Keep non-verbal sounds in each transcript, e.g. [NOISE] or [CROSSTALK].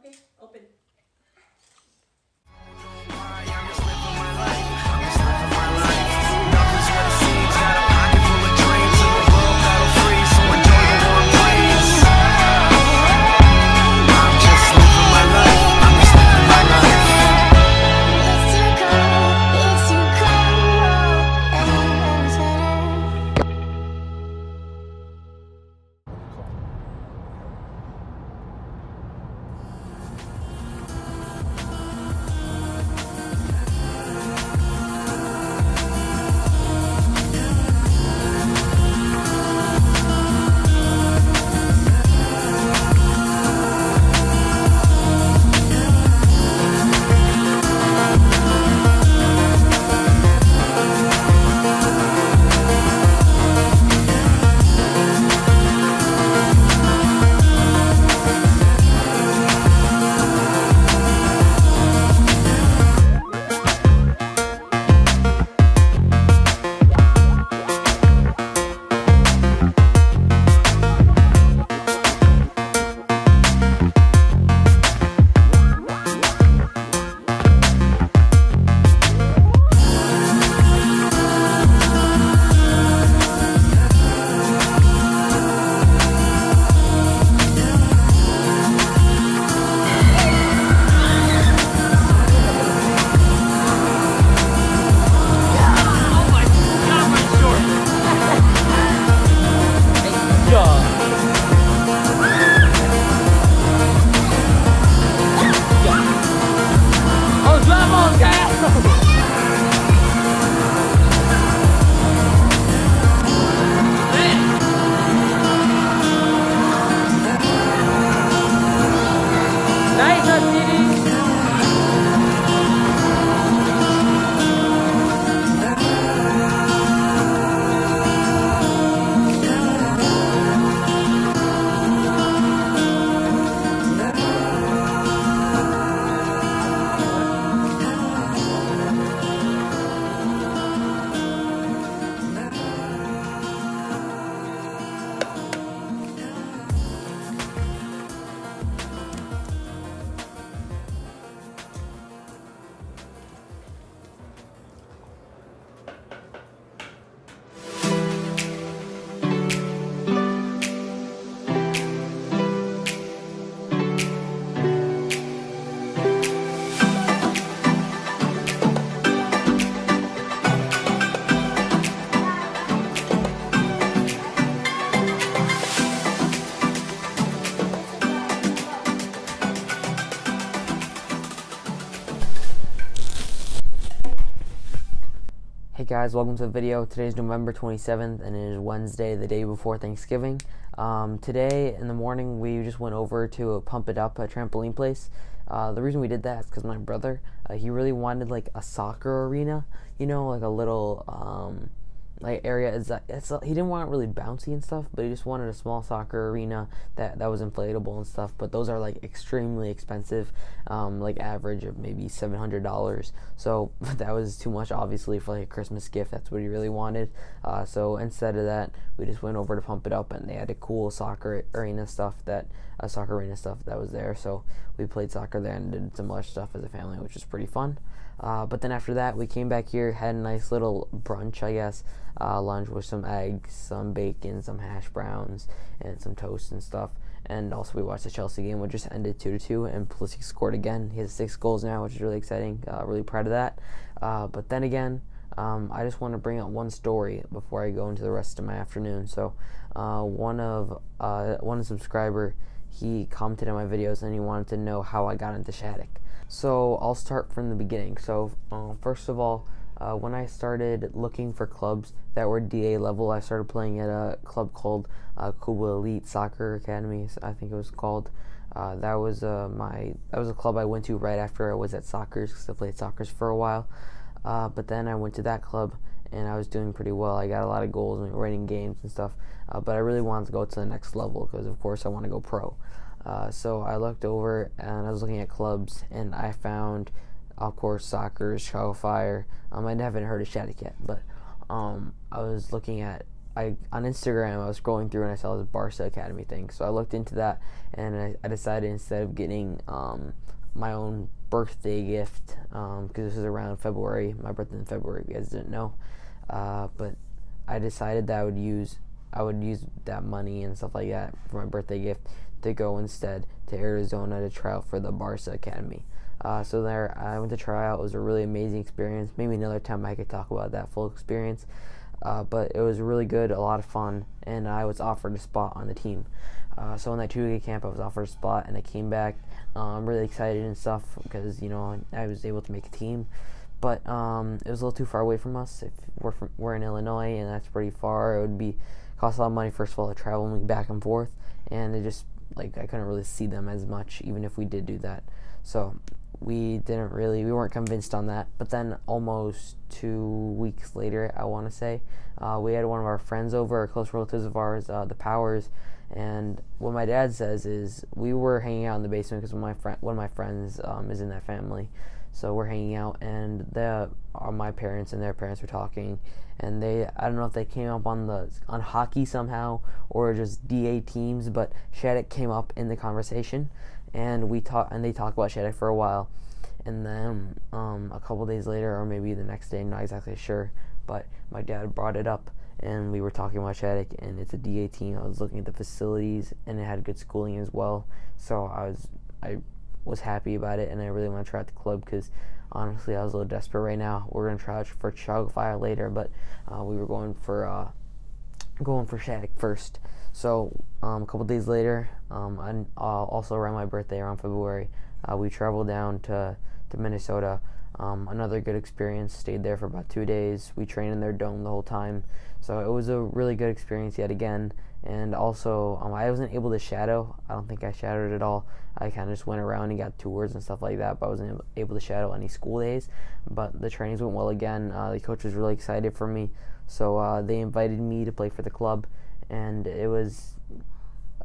Okay, open. Hey guys, welcome to the video. Today is November 27th and it is Wednesday, the day before Thanksgiving. Um, today in the morning, we just went over to a Pump It Up, a trampoline place. Uh, the reason we did that is because my brother, uh, he really wanted like a soccer arena, you know, like a little um, like area. It's, it's he didn't want it really bouncy and stuff, but he just wanted a small soccer arena that that was inflatable and stuff. But those are like extremely expensive, um, like average of maybe seven hundred dollars. So [LAUGHS] that was too much, obviously, for like a Christmas gift. That's what he really wanted. Uh, so instead of that, we just went over to Pump It Up, and they had a cool soccer arena stuff that uh, soccer arena stuff that was there. So we played soccer there and did some other stuff as a family, which was pretty fun. Uh, but then after that, we came back here, had a nice little brunch, I guess, uh, lunch with some eggs, some bacon, some hash browns, and some toast and stuff. And also, we watched the Chelsea game, which just ended two to two, and Pulisic scored again. He has six goals now, which is really exciting. Uh, really proud of that. Uh, but then again, um, I just want to bring up one story before I go into the rest of my afternoon. So, uh, one of uh, one subscriber he commented on my videos and he wanted to know how I got into Shattuck. So I'll start from the beginning. So uh, first of all, uh, when I started looking for clubs that were DA level, I started playing at a club called uh, Kuba Elite Soccer Academy. I think it was called. Uh, that was uh, my that was a club I went to right after I was at Sockers because I played Sockers for a while. Uh, but then I went to that club and I was doing pretty well. I got a lot of goals and winning games and stuff. Uh, but I really wanted to go to the next level because, of course, I want to go pro. Uh, so I looked over and I was looking at clubs and I found, of course, soccer, Chicago Fire. Um, I haven't heard of Shattuck yet, but um, I was looking at I on Instagram I was scrolling through and I saw this Barca Academy thing. So I looked into that and I, I decided instead of getting um, my own birthday gift because this is around February. My birthday in February. If you guys didn't know, uh, but I decided that I would use I would use that money and stuff like that for my birthday gift to go instead to Arizona to try out for the Barca Academy. Uh, so there, I went to try out. It was a really amazing experience. Maybe another time I could talk about that full experience. Uh, but it was really good, a lot of fun, and I was offered a spot on the team. Uh, so in that two-week camp, I was offered a spot, and I came back. Uh, I'm really excited and stuff because you know I was able to make a team, but um, it was a little too far away from us. If we're from, we're in Illinois, and that's pretty far. It would be cost a lot of money first of all to travel me back and forth, and it just like I couldn't really see them as much, even if we did do that. So we didn't really we weren't convinced on that but then almost two weeks later i want to say uh, we had one of our friends over close relatives of ours uh, the powers and what my dad says is we were hanging out in the basement because my friend one of my friends um, is in that family so we're hanging out and the uh, my parents and their parents were talking and they i don't know if they came up on the on hockey somehow or just da teams but shattuck came up in the conversation and we talk and they talk about Shattuck for a while, and then um, a couple days later, or maybe the next day, not exactly sure, but my dad brought it up, and we were talking about Shattuck, and it's a DA team. I was looking at the facilities, and it had good schooling as well, so I was I was happy about it, and I really want to try out the club because honestly, I was a little desperate right now. We're gonna try out for Chicago Fire later, but uh, we were going for uh, going for Shattuck first. So um, a couple days later, um, and uh, also around my birthday, around February, uh, we traveled down to to Minnesota. Um, another good experience. Stayed there for about two days. We trained in their dome the whole time, so it was a really good experience yet again. And also, um, I wasn't able to shadow. I don't think I shadowed at all. I kind of just went around and got tours and stuff like that, but I wasn't able to shadow any school days. But the trainings went well again. Uh, the coach was really excited for me, so uh, they invited me to play for the club and it was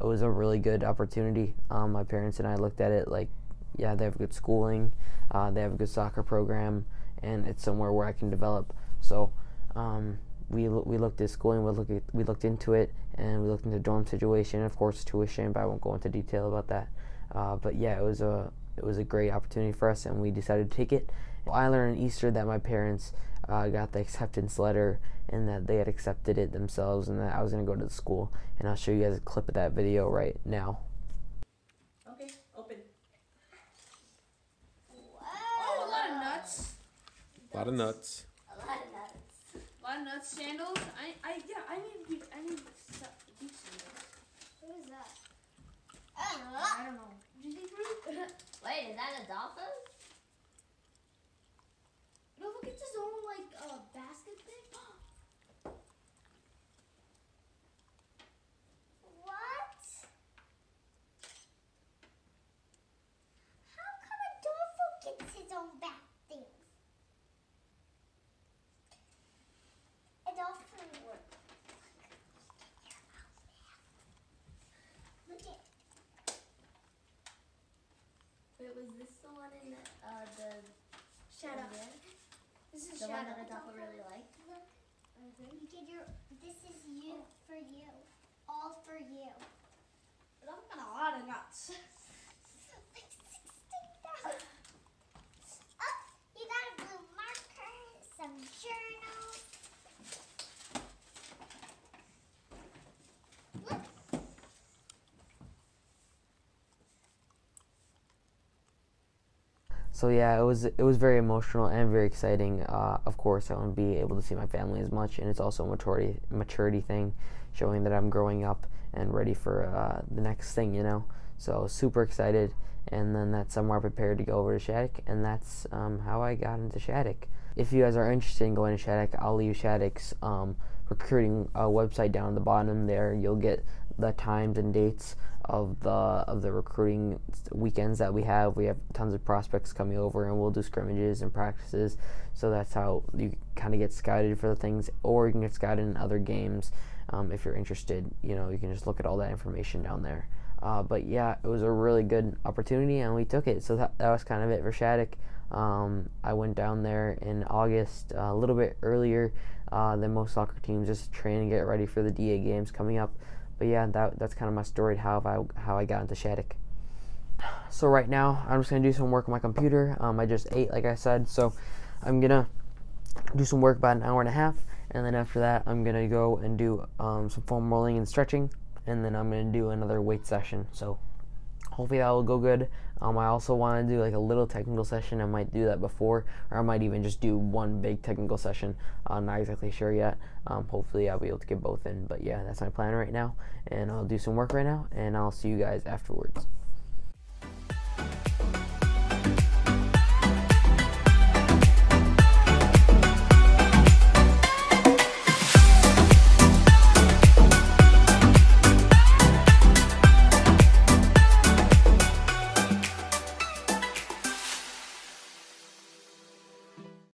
it was a really good opportunity. Um, my parents and I looked at it like, yeah, they have good schooling, uh, they have a good soccer program, and it's somewhere where I can develop. So um, we we looked at schooling, we looked at, we looked into it, and we looked into the dorm situation, and of course tuition, but I won't go into detail about that. Uh, but yeah, it was a it was a great opportunity for us, and we decided to take it. I learned Easter that my parents uh, got the acceptance letter and that they had accepted it themselves and that I was going to go to the school. And I'll show you guys a clip of that video right now. Okay, open. Whoa. Oh, a lot of nuts. A lot of nuts. A lot of nuts. A nuts. Sandals. I, I, yeah, I need, deep, I need deep sandals. What is that? I don't know. I don't know. Wait, is that a dolphin? no, look, it's his own like uh, basket thing. What? How come a dolphin gets his own back things? A dolphin would. Look at. Wait, was this the one in the, uh, the Shut up. This is The one Shadow. that Adolfo really liked? Look. You get your. This is you for you. All for you. I've got a lot of nuts. Like 16,000. Oh, you got a blue marker, some journals. Look. So yeah, it was it was very emotional and very exciting. Uh, of course, I won't be able to see my family as much, and it's also a maturity maturity thing, showing that I'm growing up and ready for uh, the next thing, you know. So super excited, and then that summer I prepared to go over to Shattuck, and that's um, how I got into Shattuck. If you guys are interested in going to Shattuck, I'll leave Shattuck's um, recruiting uh, website down at the bottom there. You'll get the times and dates of the of the recruiting weekends that we have. We have tons of prospects coming over, and we'll do scrimmages and practices. So that's how you kind of get scouted for the things, or you can get scouted in other games um, if you're interested. You know, you can just look at all that information down there. Uh, but yeah, it was a really good opportunity, and we took it. So that, that was kind of it for Shattuck. Um, I went down there in August, uh, a little bit earlier uh, than most soccer teams, just to train and get ready for the DA games coming up. But yeah, that that's kind of my story how I how I got into Shattuck. So right now, I'm just gonna do some work on my computer. Um, I just ate, like I said, so I'm gonna do some work about an hour and a half, and then after that, I'm gonna go and do um, some foam rolling and stretching, and then I'm gonna do another weight session. So hopefully that will go good. Um, I also want to do like a little technical session. I might do that before, or I might even just do one big technical session. I'm not exactly sure yet. Um, hopefully I'll be able to get both in. But yeah, that's my plan right now, and I'll do some work right now, and I'll see you guys afterwards.